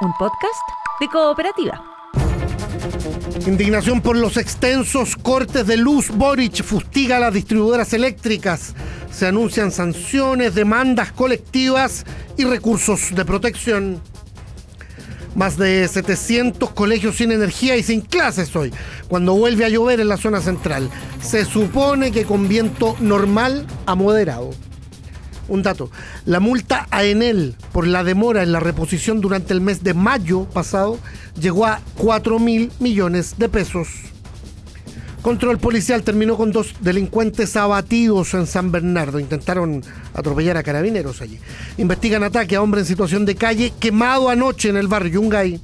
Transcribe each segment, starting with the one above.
un podcast de cooperativa. Indignación por los extensos cortes de luz. Boric fustiga a las distribuidoras eléctricas. Se anuncian sanciones, demandas colectivas y recursos de protección. Más de 700 colegios sin energía y sin clases hoy, cuando vuelve a llover en la zona central. Se supone que con viento normal a moderado. Un dato, la multa a Enel por la demora en la reposición durante el mes de mayo pasado llegó a 4 mil millones de pesos. Control policial terminó con dos delincuentes abatidos en San Bernardo. Intentaron atropellar a carabineros allí. Investigan ataque a hombre en situación de calle quemado anoche en el barrio Yungay.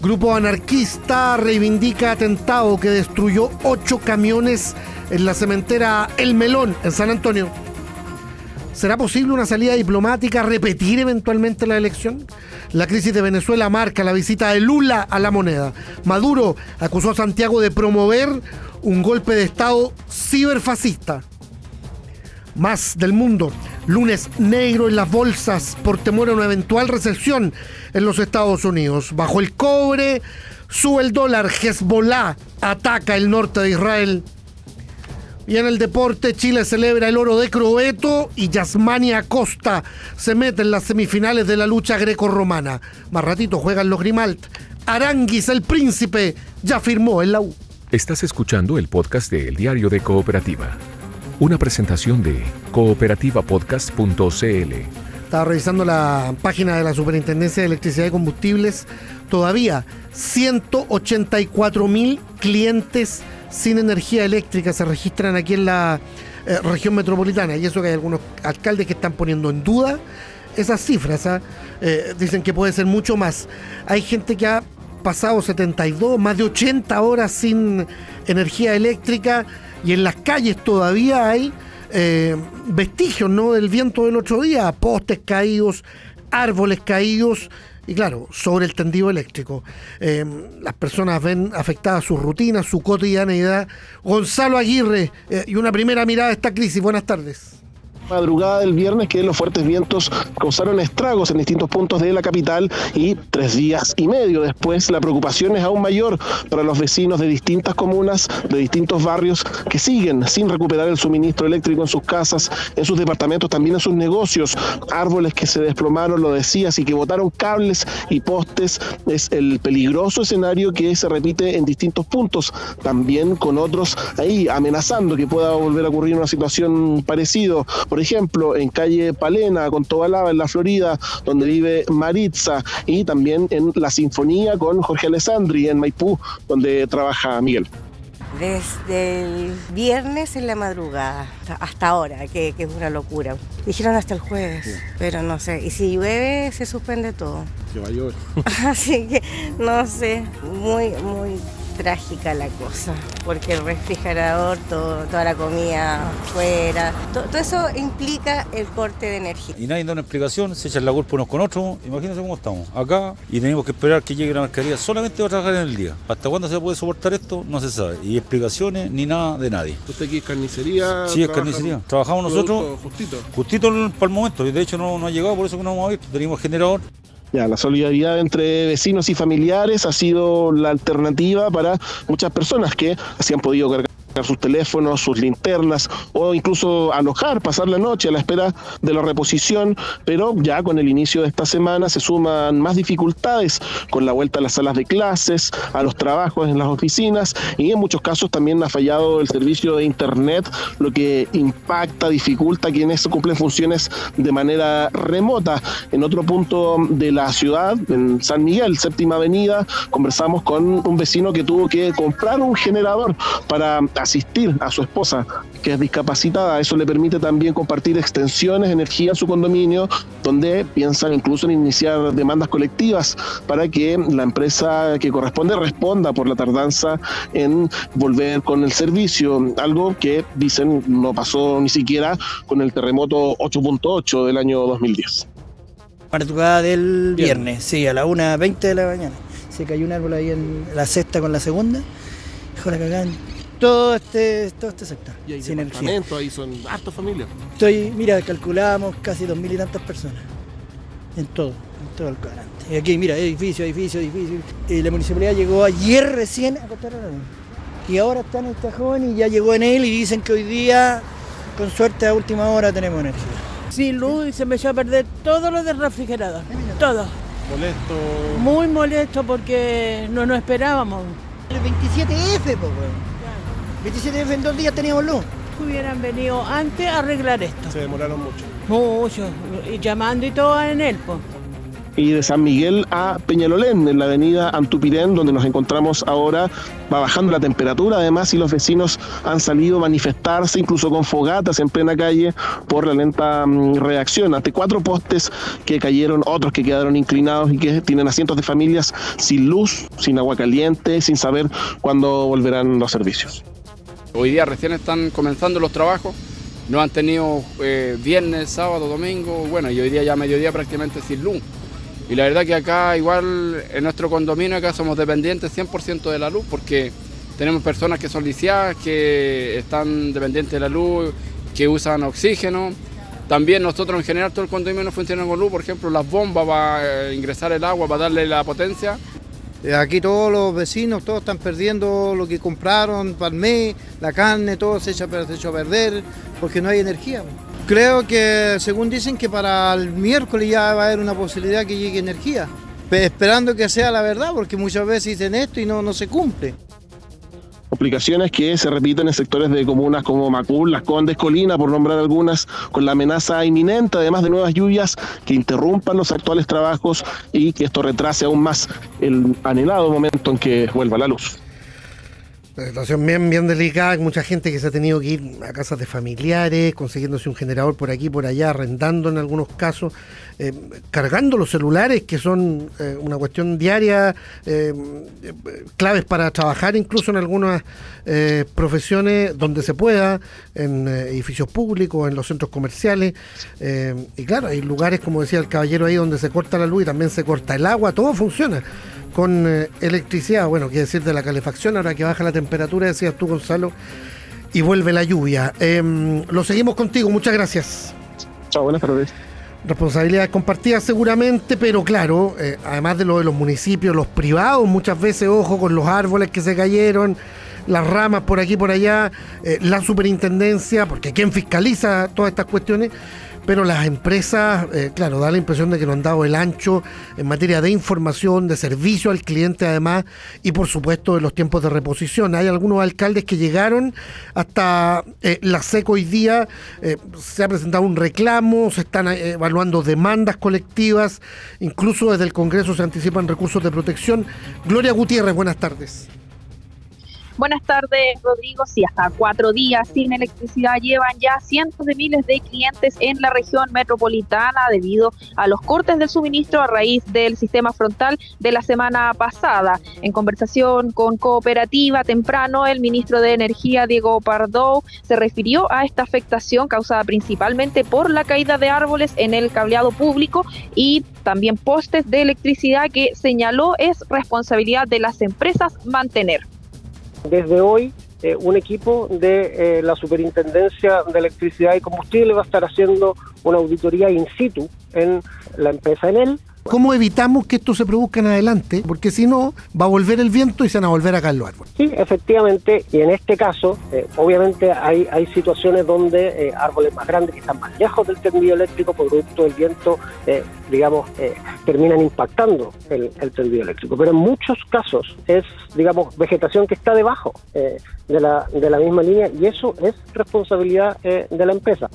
Grupo anarquista reivindica atentado que destruyó ocho camiones en la cementera El Melón en San Antonio. ¿Será posible una salida diplomática, repetir eventualmente la elección? La crisis de Venezuela marca la visita de Lula a la moneda. Maduro acusó a Santiago de promover un golpe de Estado ciberfascista. Más del mundo. Lunes negro en las bolsas por temor a una eventual recesión en los Estados Unidos. Bajo el cobre, sube el dólar. Hezbollah ataca el norte de Israel. Y en el deporte, Chile celebra el oro de Croeto y Yasmani Acosta se mete en las semifinales de la lucha greco-romana. Más ratito juegan los Grimalt. Aranguis, el príncipe, ya firmó en la U. Estás escuchando el podcast de El Diario de Cooperativa. Una presentación de cooperativapodcast.cl. Estaba revisando la página de la Superintendencia de Electricidad y Combustibles. Todavía 184 mil clientes sin energía eléctrica se registran aquí en la eh, región metropolitana. Y eso que hay algunos alcaldes que están poniendo en duda esas cifras. ¿ah? Eh, dicen que puede ser mucho más. Hay gente que ha pasado 72, más de 80 horas sin energía eléctrica y en las calles todavía hay eh, vestigios ¿no? del viento del otro día, postes caídos, árboles caídos y claro, sobre el tendido eléctrico. Eh, las personas ven afectadas sus rutinas, su cotidianeidad. Gonzalo Aguirre, eh, y una primera mirada a esta crisis. Buenas tardes madrugada del viernes que los fuertes vientos causaron estragos en distintos puntos de la capital y tres días y medio después la preocupación es aún mayor para los vecinos de distintas comunas, de distintos barrios que siguen sin recuperar el suministro eléctrico en sus casas, en sus departamentos, también en sus negocios, árboles que se desplomaron, lo decías, y que botaron cables y postes. Es el peligroso escenario que se repite en distintos puntos, también con otros ahí amenazando que pueda volver a ocurrir una situación parecida. Por ejemplo, en calle Palena, con Tobalaba, en la Florida, donde vive Maritza, y también en La Sinfonía con Jorge Alessandri, en Maipú, donde trabaja Miguel. Desde el viernes en la madrugada hasta ahora, que, es una locura. Dijeron hasta el jueves, pero no sé. Y si llueve, se suspende todo. Que va a llover. Así que no sé, muy, muy trágica la cosa, porque el refrigerador, toda la comida fuera, todo eso implica el corte de energía. Y nadie da una explicación, se echan la culpa unos con otros, imagínense cómo estamos, acá, y tenemos que esperar que llegue la mercadería solamente a trabajar en el día. ¿Hasta cuándo se puede soportar esto? No se sabe. Y explicaciones ni nada de nadie. ¿Usted aquí es carnicería? Sí, es carnicería. Trabajamos nosotros justito. Justito para el momento, y de hecho no, no ha llegado, por eso que no hemos visto. Tenemos generador. Ya, la solidaridad entre vecinos y familiares ha sido la alternativa para muchas personas que así han podido cargar sus teléfonos, sus linternas o incluso alojar, pasar la noche a la espera de la reposición, pero ya con el inicio de esta semana se suman más dificultades con la vuelta a las salas de clases, a los trabajos en las oficinas y en muchos casos también ha fallado el servicio de internet, lo que impacta, dificulta quienes cumplen funciones de manera remota. En otro punto de la ciudad, en San Miguel, séptima avenida, conversamos con un vecino que tuvo que comprar un generador para asistir a su esposa, que es discapacitada. Eso le permite también compartir extensiones, energía en su condominio, donde piensan incluso en iniciar demandas colectivas para que la empresa que corresponde responda por la tardanza en volver con el servicio. Algo que dicen no pasó ni siquiera con el terremoto 8.8 del año 2010. Madrugada del viernes, sí, a la 1.20 de la mañana. Se cayó un árbol ahí en la sexta con la segunda. Dejó la cagada todo este, todo este sector. Y hay sin energía. ahí son hartas familias. Estoy, mira, calculamos casi dos mil y tantas personas. En todo, en todo el cuadrante. Y aquí, mira, edificio, edificio, edificio. Y la municipalidad llegó ayer recién a luz. Y ahora está en el cajón y ya llegó en él y dicen que hoy día, con suerte a última hora, tenemos energía. Sin luz y se me echó a perder todo lo del refrigerador. Todo. Molesto. Muy molesto porque no nos esperábamos. El 27F, pues, weón. 27F en dos días teníamos luz. Hubieran venido antes a arreglar esto. Se demoraron mucho. Mucho. Y llamando y todo en él, pues. y de San Miguel a Peñalolén, en la avenida Antupirén, donde nos encontramos ahora, va bajando la temperatura además y los vecinos han salido a manifestarse, incluso con fogatas en plena calle, por la lenta mm, reacción ante cuatro postes que cayeron, otros que quedaron inclinados y que tienen a cientos de familias sin luz, sin agua caliente, sin saber cuándo volverán los servicios. Hoy día recién están comenzando los trabajos, no han tenido eh, viernes, sábado, domingo, bueno, y hoy día ya mediodía prácticamente sin luz. Y la verdad que acá igual en nuestro condominio acá somos dependientes 100% de la luz porque tenemos personas que son lisiadas, que están dependientes de la luz, que usan oxígeno. También nosotros en general todo el condominio no funciona con luz, por ejemplo las bombas para eh, ingresar el agua, para darle la potencia. Eh, Aquí todos los vecinos, todos están perdiendo lo que compraron para el mes, la carne, todo se echa, se a perder porque no hay energía. Creo que, según dicen, que para el miércoles ya va a haber una posibilidad que llegue energía. Pe- Esperando que sea la verdad, porque muchas veces dicen esto y no, no se cumple. Que se repiten en sectores de comunas como Macul, Las Condes, Colina, por nombrar algunas, con la amenaza inminente, además de nuevas lluvias que interrumpan los actuales trabajos y que esto retrase aún más el anhelado momento en que vuelva la luz. La situación bien, bien delicada, mucha gente que se ha tenido que ir a casas de familiares, consiguiéndose un generador por aquí, por allá, arrendando en algunos casos, eh, cargando los celulares, que son eh, una cuestión diaria, eh, claves para trabajar incluso en algunas profesiones donde se pueda, en edificios públicos, en los centros comerciales. y claro, hay lugares, como decía el caballero ahí, donde se corta la luz y también se corta el agua, todo funciona con eh, electricidad, bueno, quiere decir de la calefacción, ahora que baja la temperatura, decías tú, Gonzalo, y vuelve la lluvia. Em, lo seguimos contigo, muchas gracias. Chao, buenas tardes. Responsabilidades compartidas seguramente, pero claro, eh, además de lo de los municipios, los privados, muchas veces, ojo con los árboles que se cayeron, las ramas por aquí por allá, eh, la superintendencia, porque quien fiscaliza todas estas cuestiones, pero las empresas, eh, claro, da la impresión de que no han dado el ancho en materia de información, de servicio al cliente además, y por supuesto de los tiempos de reposición. Hay algunos alcaldes que llegaron hasta eh, la SECO hoy día, eh, se ha presentado un reclamo, se están evaluando demandas colectivas, incluso desde el Congreso se anticipan recursos de protección. Gloria Gutiérrez, buenas tardes. Buenas tardes, Rodrigo. Sí, hasta cuatro días sin electricidad llevan ya cientos de miles de clientes en la región metropolitana debido a los cortes del suministro a raíz del sistema frontal de la semana pasada. En conversación con Cooperativa temprano, el ministro de Energía, Diego Pardo, se refirió a esta afectación causada principalmente por la caída de árboles en el cableado público y también postes de electricidad que señaló es responsabilidad de las empresas mantener. Desde hoy, eh, un equipo de eh, la Superintendencia de Electricidad y Combustible va a estar haciendo una auditoría in situ en la empresa Enel. ¿Cómo evitamos que esto se produzca en adelante? Porque si no, va a volver el viento y se van a volver a caer los árboles. Sí, efectivamente, y en este caso, eh, obviamente hay, hay situaciones donde eh, árboles más grandes que están más lejos del tendido eléctrico, producto del viento, eh, digamos, eh, terminan impactando el, el tendido eléctrico. Pero en muchos casos es, digamos, vegetación que está debajo de, la, de la misma línea y eso es responsabilidad de la empresa.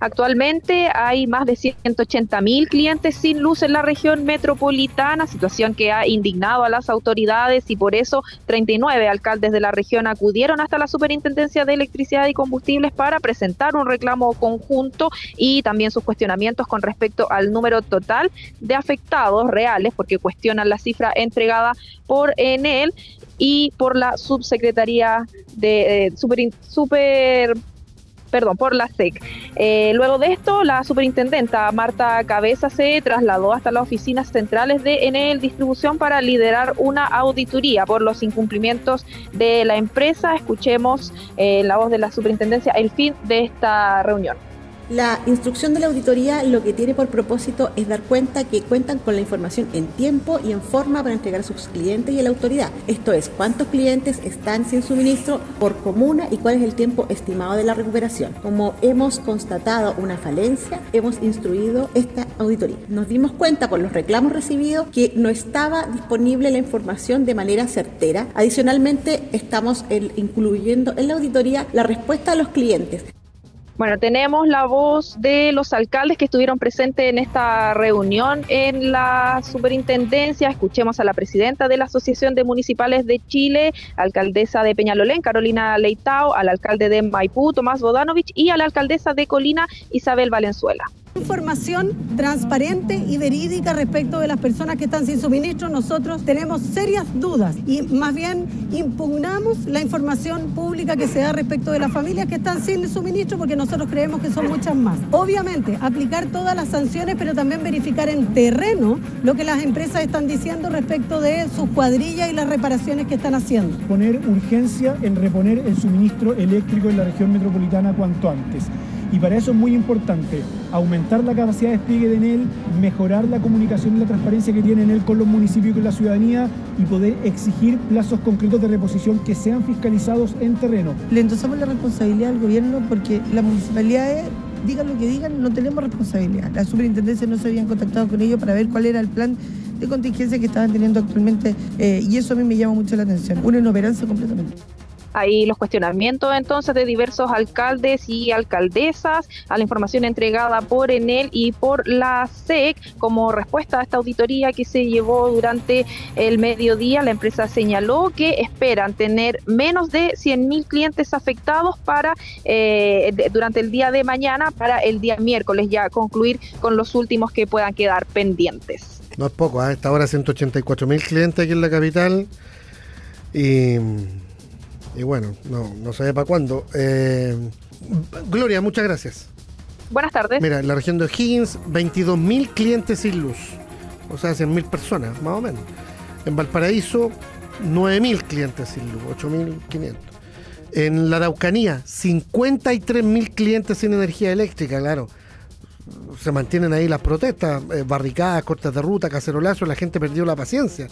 Actualmente hay más de 180 mil clientes sin luz en la región metropolitana, situación que ha indignado a las autoridades y por eso 39 alcaldes de la región acudieron hasta la Superintendencia de Electricidad y Combustibles para presentar un reclamo conjunto y también sus cuestionamientos con respecto al número total de afectados reales, porque cuestionan la cifra entregada por Enel y por la subsecretaría de eh, super, super perdón, por la SEC. Eh, luego de esto, la superintendenta Marta Cabeza se trasladó hasta las oficinas centrales de Enel Distribución para liderar una auditoría por los incumplimientos de la empresa. Escuchemos eh, la voz de la superintendencia el fin de esta reunión. La instrucción de la auditoría lo que tiene por propósito es dar cuenta que cuentan con la información en tiempo y en forma para entregar a sus clientes y a la autoridad. Esto es, cuántos clientes están sin suministro por comuna y cuál es el tiempo estimado de la recuperación. Como hemos constatado una falencia, hemos instruido esta auditoría. Nos dimos cuenta por los reclamos recibidos que no estaba disponible la información de manera certera. Adicionalmente, estamos incluyendo en la auditoría la respuesta a los clientes. Bueno, tenemos la voz de los alcaldes que estuvieron presentes en esta reunión en la superintendencia. Escuchemos a la presidenta de la Asociación de Municipales de Chile, alcaldesa de Peñalolén, Carolina Leitao, al alcalde de Maipú, Tomás Bodanovich, y a la alcaldesa de Colina, Isabel Valenzuela. Información transparente y verídica respecto de las personas que están sin suministro. Nosotros tenemos serias dudas y más bien impugnamos la información pública que se da respecto de las familias que están sin suministro porque nosotros creemos que son muchas más. Obviamente, aplicar todas las sanciones, pero también verificar en terreno lo que las empresas están diciendo respecto de sus cuadrillas y las reparaciones que están haciendo. Poner urgencia en reponer el suministro eléctrico en la región metropolitana cuanto antes. Y para eso es muy importante aumentar la capacidad de despliegue de Enel, mejorar la comunicación y la transparencia que tiene Enel con los municipios y con la ciudadanía y poder exigir plazos concretos de reposición que sean fiscalizados en terreno. Le endosamos la responsabilidad al gobierno porque las municipalidades digan lo que digan, no tenemos responsabilidad. La superintendencia no se habían contactado con ellos para ver cuál era el plan de contingencia que estaban teniendo actualmente eh, y eso a mí me llama mucho la atención. Una inoperancia completamente. Ahí los cuestionamientos entonces de diversos alcaldes y alcaldesas a la información entregada por Enel y por la SEC como respuesta a esta auditoría que se llevó durante el mediodía. La empresa señaló que esperan tener menos de 100.000 clientes afectados para eh, durante el día de mañana, para el día miércoles ya concluir con los últimos que puedan quedar pendientes. No es poco, a esta hora 184.000 clientes aquí en la capital y y bueno, no, no sé para cuándo. Eh, Gloria, muchas gracias. Buenas tardes. Mira, en la región de O'Higgins, 22.000 clientes sin luz. O sea, 100.000 personas, más o menos. En Valparaíso, 9.000 clientes sin luz, 8.500. En la Araucanía, 53.000 clientes sin energía eléctrica, claro. Se mantienen ahí las protestas, eh, barricadas, cortes de ruta, cacerolazos, la gente perdió la paciencia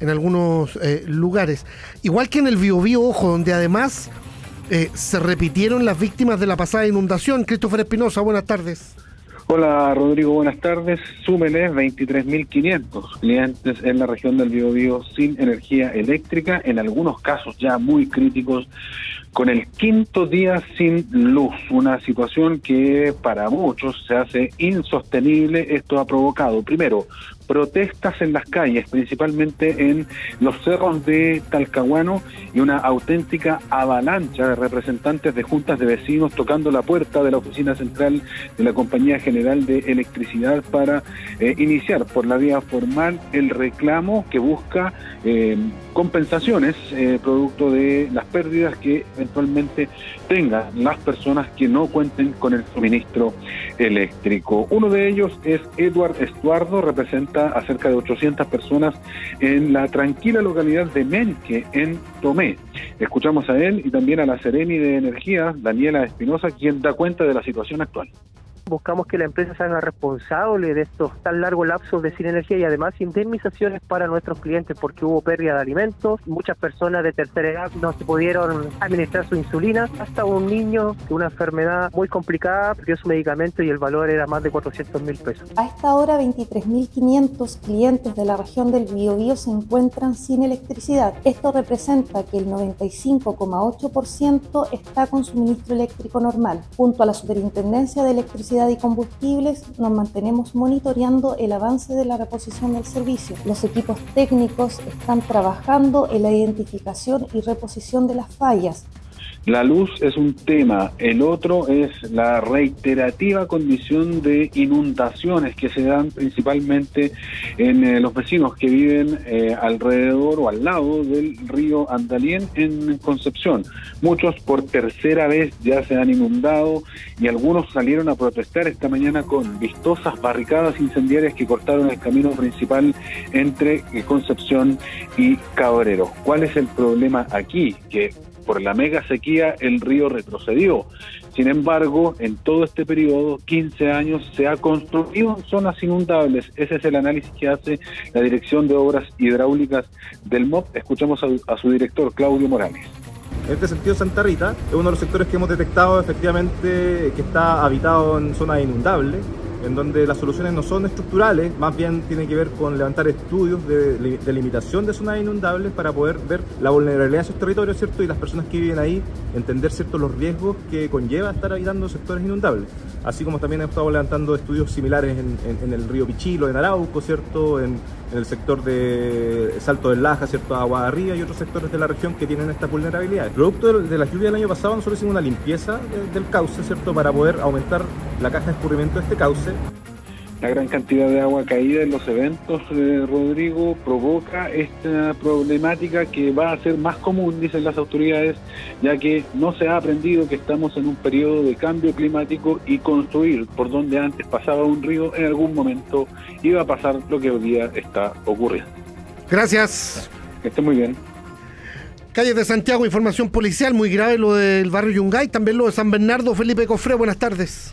en algunos eh, lugares. Igual que en el Biobío, ojo, donde además eh, se repitieron las víctimas de la pasada inundación. Christopher Espinosa, buenas tardes. Hola Rodrigo, buenas tardes. Súmele 23.500 clientes en la región del Biobío sin energía eléctrica, en algunos casos ya muy críticos, con el quinto día sin luz, una situación que para muchos se hace insostenible. Esto ha provocado, primero, protestas en las calles, principalmente en los cerros de Talcahuano y una auténtica avalancha de representantes de juntas de vecinos tocando la puerta de la oficina central de la Compañía General de Electricidad para eh, iniciar por la vía formal el reclamo que busca eh, compensaciones eh, producto de las pérdidas que eventualmente tengan las personas que no cuenten con el suministro eléctrico. Uno de ellos es Edward Estuardo, representa a cerca de 800 personas en la tranquila localidad de Menque, en Tomé. Escuchamos a él y también a la Sereni de Energía, Daniela Espinosa, quien da cuenta de la situación actual buscamos que la empresa se haga responsable de estos tan largos lapsos de sin energía y además indemnizaciones para nuestros clientes porque hubo pérdida de alimentos, muchas personas de tercera edad no se pudieron administrar su insulina, hasta un niño de una enfermedad muy complicada perdió su medicamento y el valor era más de 400 mil pesos. A esta hora 23.500 clientes de la región del Biobío se encuentran sin electricidad. Esto representa que el 95,8% está con suministro eléctrico normal. Junto a la Superintendencia de Electricidad y combustibles nos mantenemos monitoreando el avance de la reposición del servicio. Los equipos técnicos están trabajando en la identificación y reposición de las fallas. La luz es un tema, el otro es la reiterativa condición de inundaciones que se dan principalmente en eh, los vecinos que viven eh, alrededor o al lado del río Andalien en Concepción. Muchos por tercera vez ya se han inundado y algunos salieron a protestar esta mañana con vistosas barricadas incendiarias que cortaron el camino principal entre eh, Concepción y Cabrero. ¿Cuál es el problema aquí? Que por la mega sequía el río retrocedió. Sin embargo, en todo este periodo, 15 años, se ha construido zonas inundables. Ese es el análisis que hace la Dirección de Obras Hidráulicas del MOP. Escuchamos a, a su director, Claudio Morales. En este sentido, Santa Rita es uno de los sectores que hemos detectado efectivamente que está habitado en zonas inundables en donde las soluciones no son estructurales, más bien tienen que ver con levantar estudios de, de limitación de zonas inundables para poder ver la vulnerabilidad de esos territorios, ¿cierto? Y las personas que viven ahí, entender, ¿cierto?, los riesgos que conlleva estar habitando sectores inundables. Así como también hemos estado levantando estudios similares en, el río Pichilo, en Arauco, ¿cierto?, en, el sector de Salto del Laja, ¿cierto?, Agua y otros sectores de la región que tienen esta vulnerabilidad. Producto de, de la lluvia del año pasado, nosotros hicimos una limpieza de, del cauce, ¿cierto?, para poder aumentar la caja de escurrimiento de este cauce la gran cantidad de agua caída en los eventos, eh, Rodrigo, provoca esta problemática que va a ser más común, dicen las autoridades, ya que no se ha aprendido que estamos en un periodo de cambio climático y construir por donde antes pasaba un río, en algún momento iba a pasar lo que hoy día está ocurriendo. Gracias. Que esté muy bien. Calles de Santiago, información policial, muy grave lo del barrio Yungay, también lo de San Bernardo. Felipe Cofre, buenas tardes.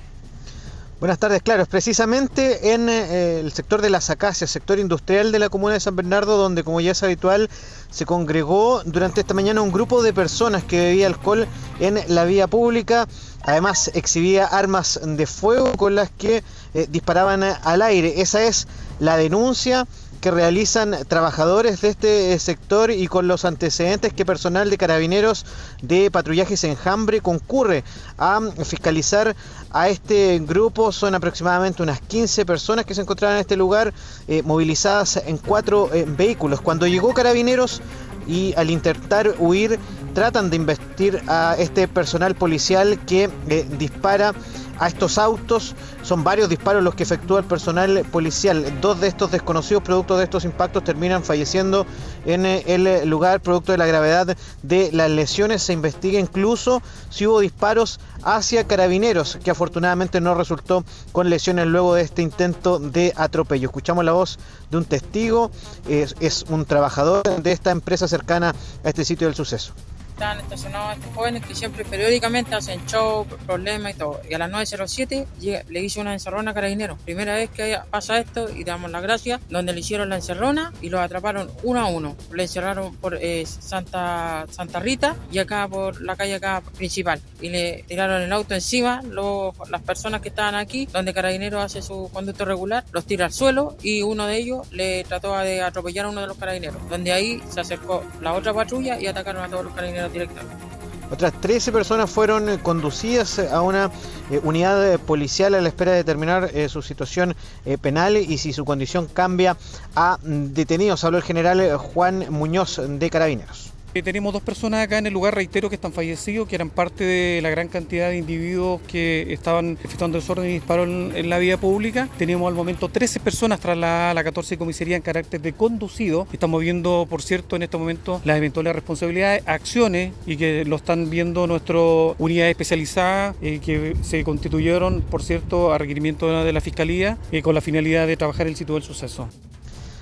Buenas tardes, claro, es precisamente en eh, el sector de las acacias, sector industrial de la comuna de San Bernardo, donde como ya es habitual, se congregó durante esta mañana un grupo de personas que bebía alcohol en la vía pública. Además, exhibía armas de fuego con las que eh, disparaban al aire. Esa es la denuncia que realizan trabajadores de este sector y con los antecedentes que personal de carabineros de patrullajes enjambre concurre a fiscalizar a este grupo. Son aproximadamente unas 15 personas que se encontraban en este lugar eh, movilizadas en cuatro eh, vehículos. Cuando llegó carabineros y al intentar huir tratan de investir a este personal policial que eh, dispara a estos autos. Son varios disparos los que efectúa el personal policial. Dos de estos desconocidos producto de estos impactos terminan falleciendo en eh, el lugar producto de la gravedad de las lesiones. Se investiga incluso si hubo disparos hacia carabineros, que afortunadamente no resultó con lesiones luego de este intento de atropello. Escuchamos la voz de un testigo, es, es un trabajador de esta empresa cercana a este sitio del suceso están estacionados estos jóvenes que siempre periódicamente hacen show, problemas y todo. Y a las 9.07 le hice una encerrona a Carabineros. Primera vez que pasa esto y damos las gracias, donde le hicieron la encerrona y lo atraparon uno a uno. Le encerraron por eh, Santa, Santa Rita y acá por la calle acá principal. Y le tiraron el auto encima, los, las personas que estaban aquí, donde Carabineros hace su conducto regular, los tira al suelo y uno de ellos le trató de atropellar a uno de los carabineros. Donde ahí se acercó la otra patrulla y atacaron a todos los carabineros directamente. Otras 13 personas fueron conducidas a una eh, unidad policial a la espera de determinar eh, su situación eh, penal y si su condición cambia a detenidos. Habló el general Juan Muñoz de Carabineros. Tenemos dos personas acá en el lugar, reitero, que están fallecidos, que eran parte de la gran cantidad de individuos que estaban efectuando desorden y disparos en, la vía pública. Tenemos al momento 13 personas tras la, la 14 comisaría en carácter de conducido. Estamos viendo, por cierto, en este momento las eventuales responsabilidades, acciones y que lo están viendo nuestras unidades especializadas eh, que se constituyeron, por cierto, a requerimiento de la, de la Fiscalía eh, con la finalidad de trabajar el sitio del suceso.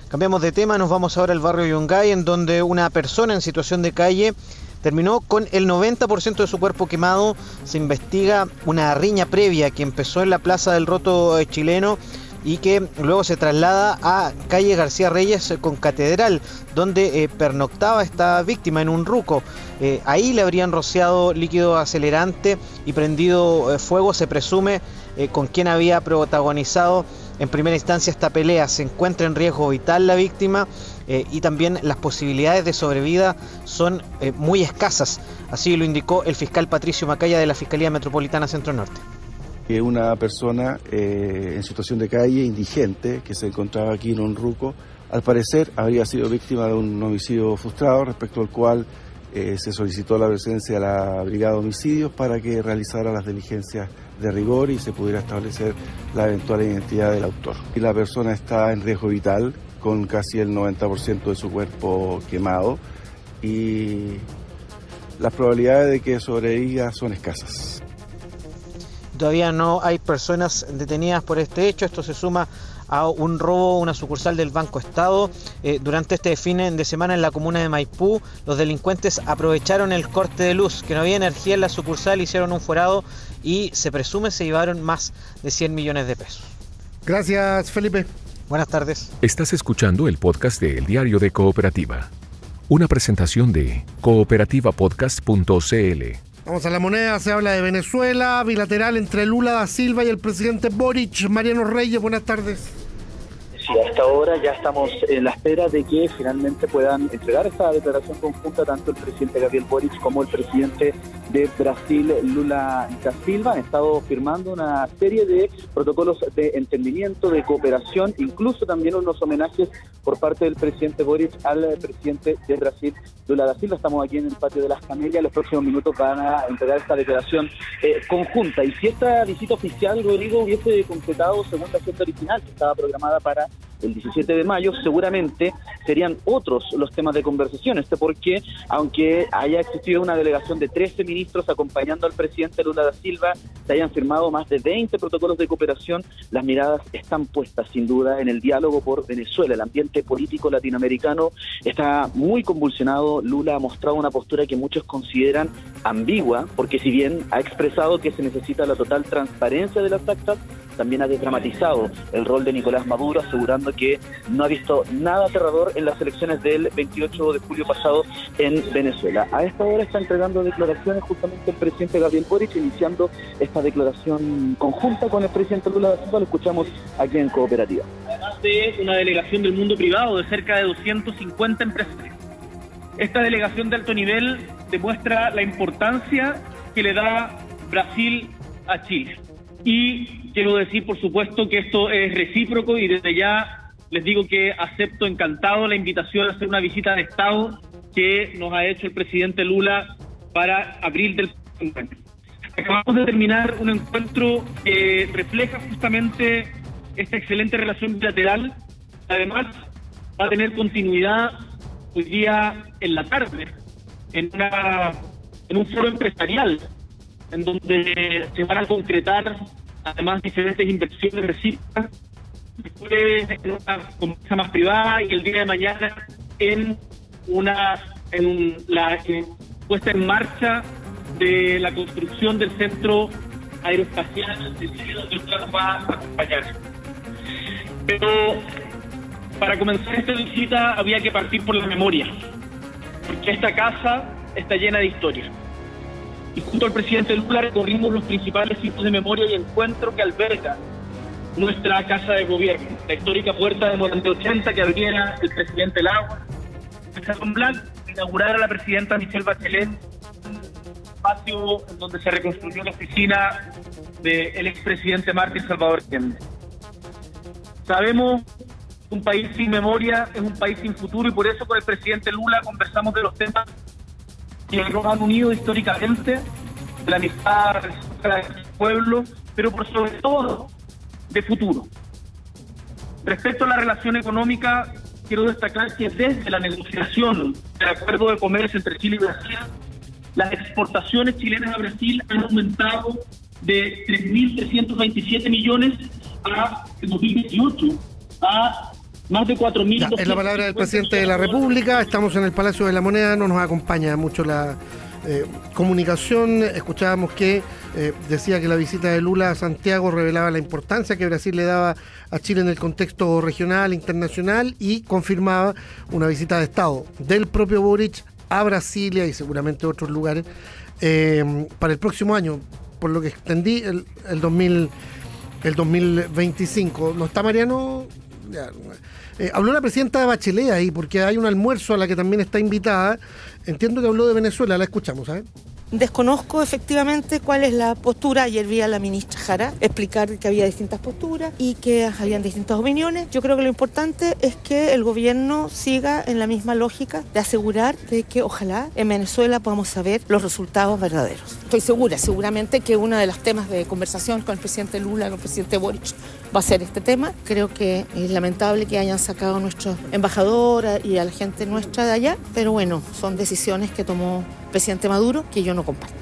Cambiamos de tema, nos vamos ahora al barrio Yungay, en donde una persona en situación de calle terminó con el 90% de su cuerpo quemado. Se investiga una riña previa que empezó en la Plaza del Roto chileno y que luego se traslada a calle García Reyes con Catedral, donde eh, pernoctaba esta víctima en un ruco. Eh, ahí le habrían rociado líquido acelerante y prendido eh, fuego, se presume, con quien había protagonizado en primera instancia esta pelea. Se encuentra en riesgo vital la víctima eh, y también las posibilidades de sobrevida son eh, muy escasas. Así lo indicó el fiscal Patricio Macaya de la Fiscalía Metropolitana Centro Norte. Una persona eh, en situación de calle, indigente, que se encontraba aquí en un ruco, al parecer habría sido víctima de un homicidio frustrado respecto al cual se solicitó la presencia de la Brigada de Homicidios para que realizara las diligencias de rigor y se pudiera establecer la eventual identidad del autor. Y la persona está en riesgo vital con casi el 90% de su cuerpo quemado y las probabilidades de que sobreviva son escasas. Todavía no hay personas detenidas por este hecho, esto se suma a un robo, una sucursal del Banco Estado. Eh, durante este fin de semana en la comuna de Maipú, los delincuentes aprovecharon el corte de luz, que no había energía en la sucursal, hicieron un fuerado y se presume se llevaron más de 100 millones de pesos. Gracias, Felipe. Buenas tardes. Estás escuchando el podcast de El Diario de Cooperativa. Una presentación de cooperativapodcast.cl. Vamos a la moneda, se habla de Venezuela, bilateral entre Lula da Silva y el presidente Boric. Mariano Reyes, buenas tardes. Sí, hasta ahora ya estamos en la espera de que finalmente puedan entregar esta declaración conjunta tanto el presidente Gabriel Boric como el presidente de Brasil, Lula da Silva. Han estado firmando una serie de protocolos de entendimiento, de cooperación, incluso también unos homenajes por parte del presidente Boric al presidente de Brasil, Lula da Silva. Estamos aquí en el patio de las Camelias. Los próximos minutos van a entregar esta declaración eh, conjunta. Y si esta visita oficial, Rodrigo, hubiese completado según la agenda original que estaba programada para el 17 de mayo, seguramente serían otros los temas de conversación. Este porque, aunque haya existido una delegación de 13 ministros acompañando al presidente Lula da Silva, se hayan firmado más de 20 protocolos de cooperación, las miradas están puestas sin duda en el diálogo por Venezuela. El ambiente político latinoamericano está muy convulsionado. Lula ha mostrado una postura que muchos consideran ambigua, porque si bien ha expresado que se necesita la total transparencia de las actas, también ha desdramatizado el rol de Nicolás Maduro, que no ha visto nada aterrador en las elecciones del 28 de julio pasado en Venezuela. A esta hora está entregando declaraciones justamente el presidente Gabriel Boric, iniciando esta declaración conjunta con el presidente Lula da Silva. Lo escuchamos aquí en Cooperativa. Además de una delegación del mundo privado de cerca de 250 empresarios. Esta delegación de alto nivel demuestra la importancia que le da Brasil a Chile. Y quiero decir, por supuesto, que esto es recíproco y desde ya les digo que acepto encantado la invitación a hacer una visita de Estado que nos ha hecho el presidente Lula para abril del. Acabamos de terminar un encuentro que refleja justamente esta excelente relación bilateral. Además, va a tener continuidad hoy día en la tarde, en, una, en un foro empresarial en donde se van a concretar además diferentes inversiones recíprocas, después en una conversa más privada y el día de mañana en una en la puesta en marcha de la construcción del centro aeroespacial de va a acompañar. Pero para comenzar esta visita había que partir por la memoria, porque esta casa está llena de historia y junto al presidente Lula recorrimos los principales sitios de memoria y encuentro que alberga nuestra casa de gobierno, la histórica puerta de Morante 80 que abriera el presidente Lagua, el Salón Blanco inaugurara la presidenta Michelle Bachelet, un espacio en donde se reconstruyó la oficina del expresidente Martín Salvador Allende. Sabemos que un país sin memoria es un país sin futuro y por eso con el presidente Lula conversamos de los temas que nos han unido históricamente, de la amistad del pueblo, pero por sobre todo de futuro. Respecto a la relación económica, quiero destacar que desde la negociación del acuerdo de comercio entre Chile y Brasil, las exportaciones chilenas a Brasil han aumentado de 3.327 millones a en 2018 a más de 4.000. Es la palabra del presidente de la República. Estamos en el Palacio de la Moneda. No nos acompaña mucho la eh, comunicación. Escuchábamos que eh, decía que la visita de Lula a Santiago revelaba la importancia que Brasil le daba a Chile en el contexto regional, internacional y confirmaba una visita de Estado del propio Boric a Brasilia y seguramente otros lugares eh, para el próximo año. Por lo que extendí el, el 2000 el 2025. ¿No está Mariano? Eh, habló la presidenta de Bachelet ahí, porque hay un almuerzo a la que también está invitada. Entiendo que habló de Venezuela, la escuchamos, ¿sabes? Desconozco efectivamente cuál es la postura. Ayer vi a la ministra Jara explicar que había distintas posturas y que habían distintas opiniones. Yo creo que lo importante es que el gobierno siga en la misma lógica de asegurar de que ojalá en Venezuela podamos saber los resultados verdaderos. Estoy segura, seguramente que uno de los temas de conversación con el presidente Lula, con el presidente Boric, va a ser este tema. Creo que es lamentable que hayan sacado a nuestro embajador y a la gente nuestra de allá, pero bueno, son decisiones que tomó presidente Maduro que yo no comparto.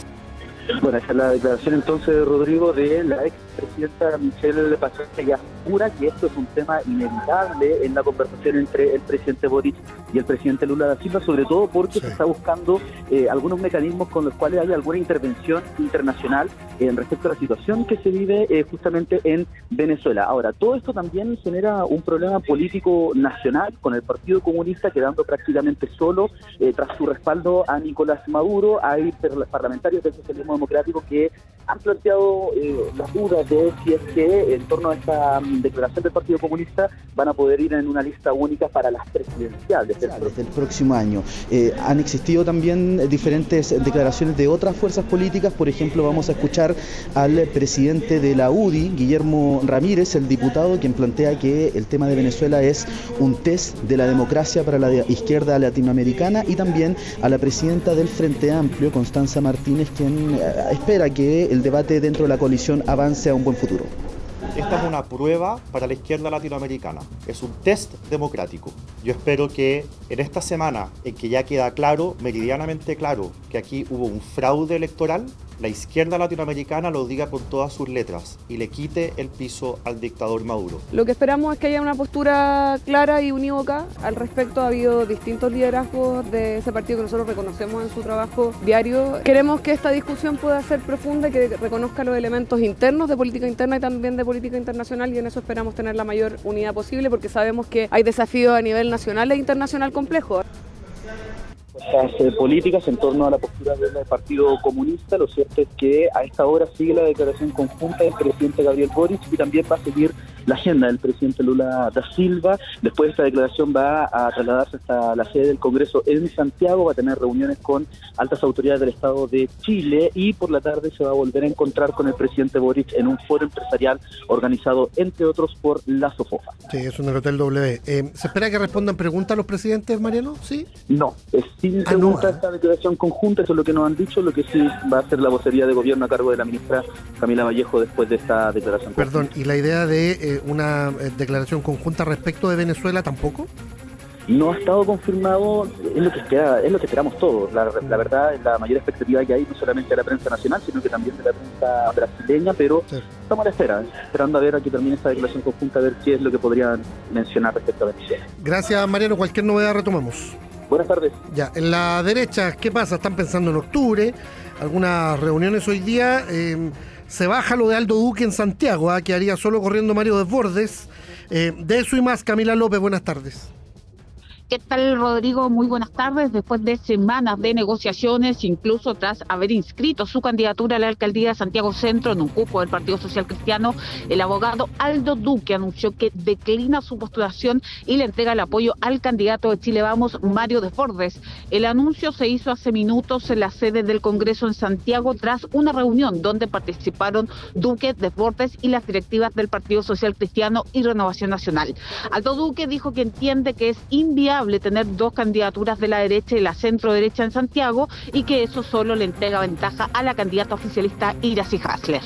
Bueno, esa es la declaración entonces, Rodrigo, de la ex presidenta Michelle Bachelet asegura que esto es un tema inevitable en la conversación entre el presidente Boric y el presidente Lula da Silva, sobre todo porque se está buscando eh, algunos mecanismos con los cuales haya alguna intervención internacional en respecto a la situación que se vive eh, justamente en Venezuela. Ahora, todo esto también genera un problema político nacional con el Partido Comunista quedando prácticamente solo eh, tras su respaldo a Nicolás Maduro. Hay parlamentarios del socialismo democrático que han planteado eh, las dudas de si es que en torno a esta declaración del Partido Comunista van a poder ir en una lista única para las presidenciales del el próximo año. Eh, han existido también diferentes declaraciones de otras fuerzas políticas, por ejemplo vamos a escuchar al presidente de la UDI, Guillermo Ramírez, el diputado, quien plantea que el tema de Venezuela es un test de la democracia para la izquierda latinoamericana y también a la presidenta del Frente Amplio, Constanza Martínez, quien eh, espera que el debate dentro de la coalición avance a un buen futuro. Esta es una prueba para la izquierda latinoamericana, es un test democrático. Yo espero que en esta semana, en que ya queda claro, meridianamente claro, que aquí hubo un fraude electoral, la izquierda latinoamericana lo diga con todas sus letras y le quite el piso al dictador Maduro. Lo que esperamos es que haya una postura clara y unívoca al respecto. Ha habido distintos liderazgos de ese partido que nosotros reconocemos en su trabajo diario. Queremos que esta discusión pueda ser profunda y que reconozca los elementos internos de política interna y también de política internacional y en eso esperamos tener la mayor unidad posible porque sabemos que hay desafíos a nivel nacional e internacional complejos eh, políticas en torno a la postura del Partido Comunista. Lo cierto es que a esta hora sigue la declaración conjunta del presidente Gabriel Boric y también va a seguir la agenda del presidente Lula da Silva. Después de esta declaración va a trasladarse hasta la sede del Congreso en Santiago, va a tener reuniones con altas autoridades del Estado de Chile y por la tarde se va a volver a encontrar con el presidente Boric en un foro empresarial organizado, entre otros, por la SOFOFA. Sí, es un Hotel W. Eh, ¿Se espera que respondan preguntas a los presidentes, Mariano? ¿Sí? No, es sin ah, pregunta esta declaración conjunta, eso es lo que nos han dicho, lo que sí va a ser la vocería de gobierno a cargo de la ministra Camila Vallejo después de esta declaración. Perdón, ¿y la idea de eh, una eh, declaración conjunta respecto de Venezuela tampoco? No ha estado confirmado, es lo que espera, es lo que esperamos todos. La, verdad, la mayor expectativa que hay no solamente de la prensa nacional, sino que también de la prensa brasileña, pero estamos a la espera, esperando a ver a que termine esta declaración conjunta, a ver qué es lo que podrían mencionar respecto a Venezuela. Gracias, Mariano. Cualquier novedad retomamos. Buenas tardes. Ya, en la derecha, ¿qué pasa? Están pensando en octubre, algunas reuniones hoy día. Eh, se baja lo de Aldo Duque en Santiago, ¿ah? que haría solo corriendo Mario Desbordes. Eh, de eso y más, Camila López, buenas tardes. ¿Qué tal, Rodrigo? Muy buenas tardes. Después de semanas de negociaciones, incluso tras haber inscrito su candidatura a la alcaldía de Santiago Centro en un cupo del Partido Social Cristiano, el abogado Aldo Duque anunció que declina su postulación y le entrega el apoyo al candidato de Chile Vamos, Mario Desbordes. El anuncio se hizo hace minutos en la sede del Congreso en Santiago tras una reunión donde participaron Duque, Desbordes y las directivas del Partido Social Cristiano y Renovación Nacional. Aldo Duque dijo que entiende que es inviable tener dos candidaturas de la derecha y la centro derecha en Santiago y que eso solo le entrega ventaja a la candidata oficialista Iracy Hasler.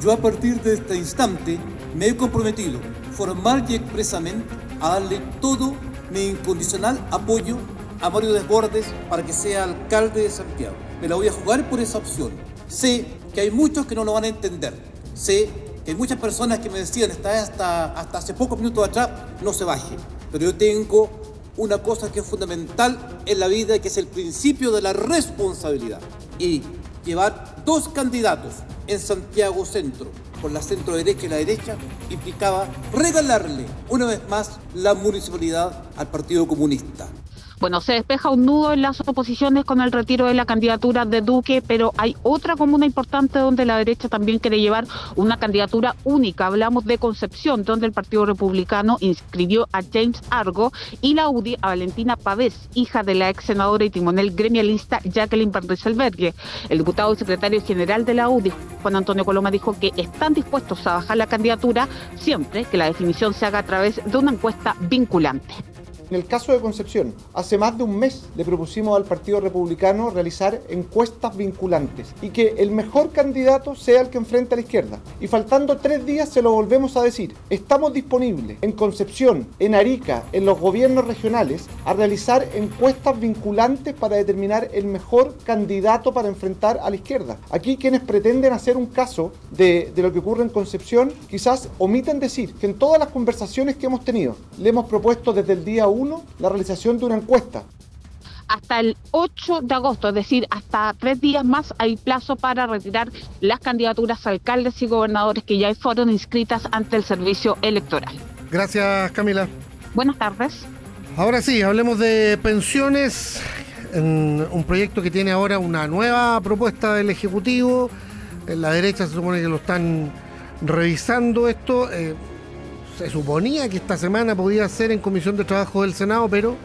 Yo a partir de este instante me he comprometido formal y expresamente a darle todo mi incondicional apoyo a Mario Desbordes para que sea alcalde de Santiago. Me la voy a jugar por esa opción. Sé que hay muchos que no lo van a entender. Sé que hay muchas personas que me decían hasta, hasta, hasta hace pocos minutos atrás, no se baje. Pero yo tengo una cosa que es fundamental en la vida, que es el principio de la responsabilidad. Y llevar dos candidatos en Santiago Centro, por la centro derecha y la derecha, implicaba regalarle una vez más la municipalidad al Partido Comunista. Bueno, se despeja un nudo en las oposiciones con el retiro de la candidatura de Duque, pero hay otra comuna importante donde la derecha también quiere llevar una candidatura única. Hablamos de Concepción, donde el Partido Republicano inscribió a James Argo y la UDI a Valentina Pavés, hija de la ex senadora y timonel gremialista Jacqueline Albergue. El diputado y secretario general de la UDI, Juan Antonio Coloma, dijo que están dispuestos a bajar la candidatura siempre que la definición se haga a través de una encuesta vinculante. En el caso de Concepción, hace más de un mes le propusimos al Partido Republicano realizar encuestas vinculantes y que el mejor candidato sea el que enfrente a la izquierda. Y faltando tres días se lo volvemos a decir. Estamos disponibles en Concepción, en Arica, en los gobiernos regionales a realizar encuestas vinculantes para determinar el mejor candidato para enfrentar a la izquierda. Aquí quienes pretenden hacer un caso de, de lo que ocurre en Concepción quizás omiten decir que en todas las conversaciones que hemos tenido le hemos propuesto desde el día 1 la realización de una encuesta hasta el 8 de agosto, es decir, hasta tres días más hay plazo para retirar las candidaturas a alcaldes y gobernadores que ya fueron inscritas ante el servicio electoral. Gracias, Camila. Buenas tardes. Ahora sí, hablemos de pensiones, en un proyecto que tiene ahora una nueva propuesta del Ejecutivo. En la derecha se supone que lo están revisando esto. Eh, suponía que esta semana podía ser en Comisión de Trabajo del Senado, pero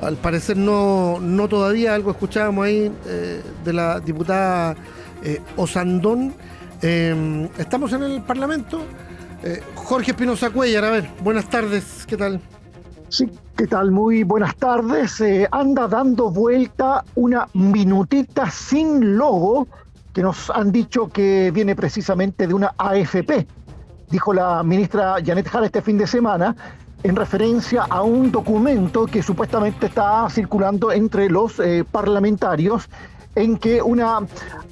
al parecer no, no todavía. Algo escuchábamos ahí eh, de la diputada eh, Osandón. Eh, estamos en el Parlamento. Jorge Espinosa Cuellar, a ver, buenas tardes, ¿qué tal? Sí, ¿qué tal? Muy buenas tardes. anda dando vuelta una minutita sin logo que nos han dicho que viene precisamente de una AFP. Dijo la ministra Janet Jara este fin de semana en referencia a un documento que supuestamente está circulando entre los eh, parlamentarios en que una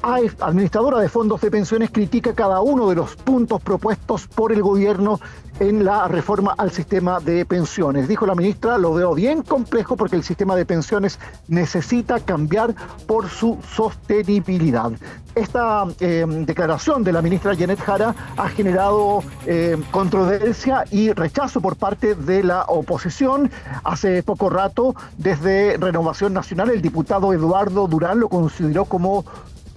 administradora de fondos de pensiones critica cada uno de los puntos propuestos por el gobierno en la reforma al sistema de pensiones. Dijo la ministra, lo veo bien complejo porque el sistema de pensiones necesita cambiar por su sostenibilidad. Esta eh, declaración de la ministra Janet Jara ha generado eh, controversia y rechazo por parte de la oposición. Hace poco rato, desde Renovación Nacional, el diputado Eduardo Durán lo consideró como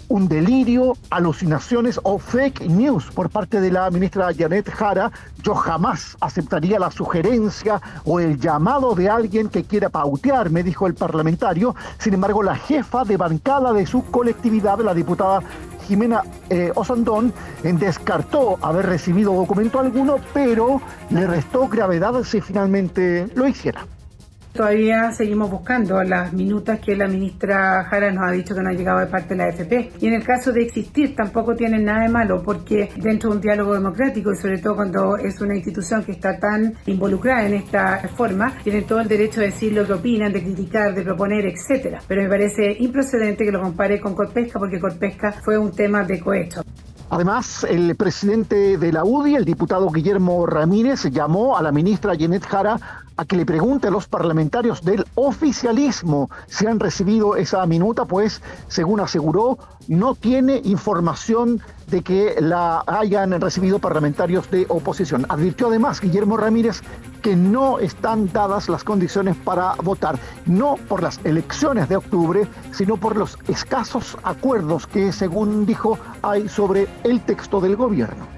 un delirio, alucinaciones o fake news por parte de la ministra Janet Jara. Yo jamás aceptaría la sugerencia o el llamado de alguien que quiera pautear, me dijo el parlamentario. Sin embargo, la jefa de bancada de su colectividad, la diputada Jimena eh, Osandón, descartó haber recibido documento alguno, pero le restó gravedad si finalmente lo hiciera. Todavía seguimos buscando las minutas que la ministra Jara nos ha dicho que no ha llegado de parte de la AFP. Y en el caso de existir, tampoco tienen nada de malo, porque dentro de un diálogo democrático, y sobre todo cuando es una institución que está tan involucrada en esta reforma, tienen todo el derecho de decir lo que opinan, de criticar, de proponer, etcétera. Pero me parece improcedente que lo compare con Corpesca, porque Corpesca fue un tema de cohecho. Además, el presidente de la UDI, el diputado Guillermo Ramírez, llamó a la ministra Janet Jara a que le pregunte a los parlamentarios del oficialismo si han recibido esa minuta, pues, según aseguró, no tiene información de que la hayan recibido parlamentarios de oposición. Advirtió además Guillermo Ramírez que no están dadas las condiciones para votar, no por las elecciones de octubre, sino por los escasos acuerdos que, según dijo, hay sobre el texto del gobierno.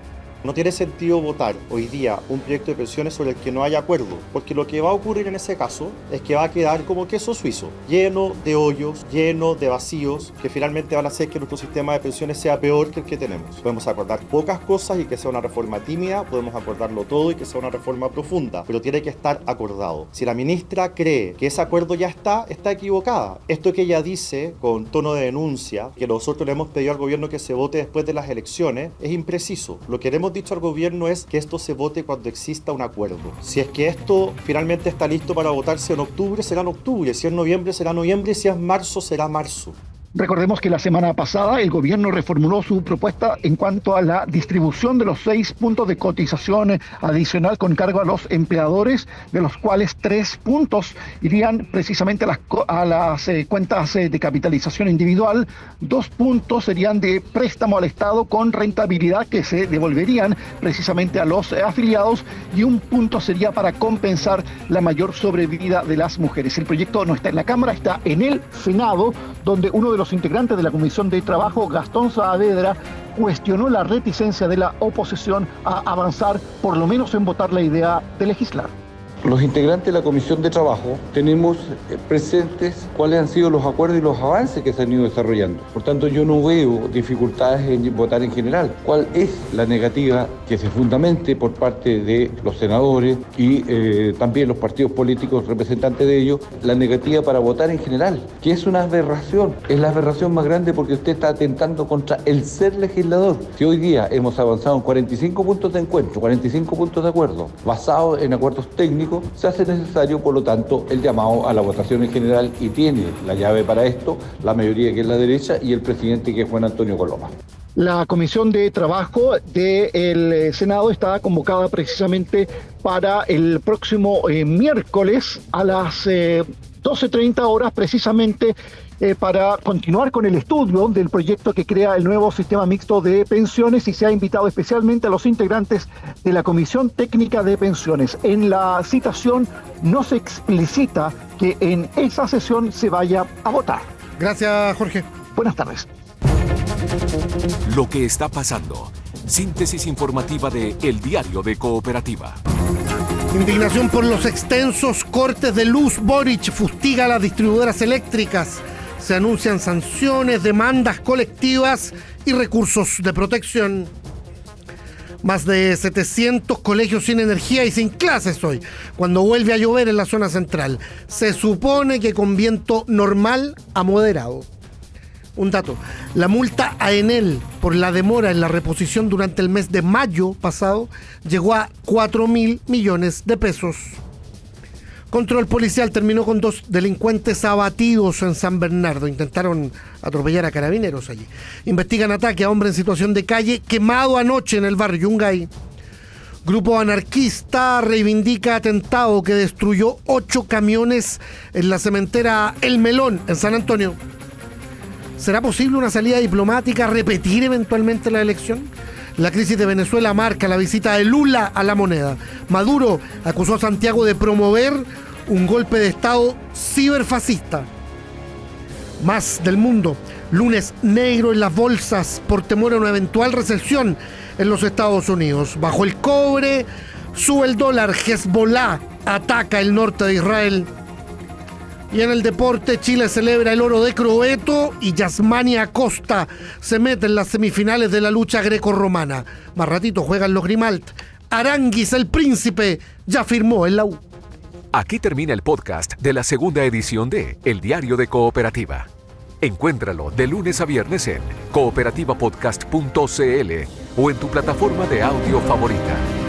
No tiene sentido votar hoy día un proyecto de pensiones sobre el que no haya acuerdo, porque lo que va a ocurrir en ese caso es que va a quedar como queso suizo, lleno de hoyos, lleno de vacíos, que finalmente van a hacer que nuestro sistema de pensiones sea peor que el que tenemos. Podemos acordar pocas cosas y que sea una reforma tímida, podemos acordarlo todo y que sea una reforma profunda, pero tiene que estar acordado. Si la ministra cree que ese acuerdo ya está, está equivocada. Esto que ella dice con tono de denuncia, que nosotros le hemos pedido al gobierno que se vote después de las elecciones, es impreciso. Lo queremos dicho al gobierno es que esto se vote cuando exista un acuerdo. Si es que esto finalmente está listo para votarse en octubre, será en octubre. Si es noviembre, será noviembre. Si es marzo, será marzo. Recordemos que la semana pasada el gobierno reformuló su propuesta en cuanto a la distribución de los seis puntos de cotización adicional con cargo a los empleadores, de los cuales tres puntos irían precisamente a las, eh, cuentas eh, de capitalización individual, dos puntos serían de préstamo al Estado con rentabilidad que se devolverían precisamente a los afiliados y un punto sería para compensar la mayor sobrevida de las mujeres. El proyecto no está en la Cámara, está en el Senado, donde uno de los integrantes de la Comisión de Trabajo, Gastón Saavedra, cuestionó la reticencia de la oposición a avanzar, por lo menos en votar la idea de legislar. Los integrantes de la Comisión de Trabajo tenemos eh, presentes cuáles han sido los acuerdos y los avances que se han ido desarrollando. Por tanto, yo no veo dificultades en votar en general. ¿Cuál es la negativa que se fundamente por parte de los senadores y eh, también los partidos políticos representantes de ellos? La negativa para votar en general, que es una aberración. Es la aberración más grande porque usted está atentando contra el ser legislador. Si hoy día hemos avanzado en 45 puntos de encuentro, 45 puntos de acuerdo, basados en acuerdos técnicos, se hace necesario, por lo tanto, el llamado a la votación en general y tiene la llave para esto la mayoría que es la derecha y el presidente que es Juan Antonio Coloma. La comisión de trabajo del eh, Senado está convocada precisamente para el próximo eh, miércoles a las 12.30 eh, horas, precisamente eh, para continuar con el estudio del proyecto que crea el nuevo sistema mixto de pensiones y se ha invitado especialmente a los integrantes de la Comisión Técnica de Pensiones. En la citación no se explicita que en esa sesión se vaya a votar. Gracias, Jorge. Buenas tardes. Lo que está pasando. Síntesis informativa de El Diario de Cooperativa. Indignación por los extensos cortes de luz. Boric fustiga a las distribuidoras eléctricas se anuncian sanciones, demandas colectivas y recursos de protección. Más de 700 colegios sin energía y sin clases hoy, cuando vuelve a llover en la zona central. Se supone que con viento normal a moderado. Un dato, la multa a Enel por la demora en la reposición durante el mes de mayo pasado llegó a 4 mil millones de pesos. Control policial terminó con dos delincuentes abatidos en San Bernardo. Intentaron atropellar a carabineros allí. Investigan ataque a hombre en situación de calle quemado anoche en el barrio Yungay. Grupo anarquista reivindica atentado que destruyó ocho camiones en la cementera El Melón en San Antonio. ¿Será posible una salida diplomática, repetir eventualmente la elección? La crisis de Venezuela marca la visita de Lula a la moneda. Maduro acusó a Santiago de promover un golpe de Estado ciberfascista. Más del mundo. Lunes negro en las bolsas por temor a una eventual recesión en los Estados Unidos. Bajo el cobre, sube el dólar. Hezbollah ataca el norte de Israel. Y en el deporte, Chile celebra el oro de Croeto y Yasmani Acosta se mete en las semifinales de la lucha greco-romana. Más ratito juegan los Grimalt. Aranguis, el príncipe, ya firmó en la U. Aquí termina el podcast de la segunda edición de El Diario de Cooperativa. Encuéntralo de lunes a viernes en cooperativapodcast.cl o en tu plataforma de audio favorita.